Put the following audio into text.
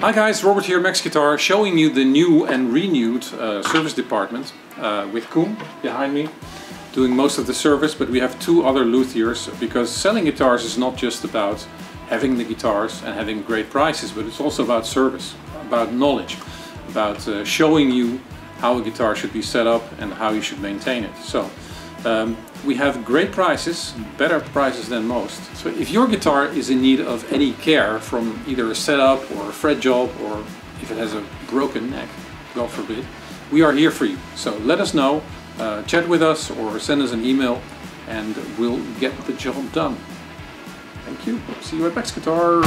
Hi guys, Robert here, Max Guitar, showing you the new and renewed uh, service department uh, with Koen behind me, doing most of the service, but we have two other luthiers because selling guitars is not just about having the guitars and having great prices, but it's also about service, about knowledge, about uh, showing you how a guitar should be set up and how you should maintain it. So um, we have great prices, better prices than most. So if your guitar is in need of any care from either a setup or a fret job or if it has a broken neck, God forbid, we are here for you. So let us know, uh, chat with us or send us an email and we'll get the job done. Thank you. See you at Max Guitar.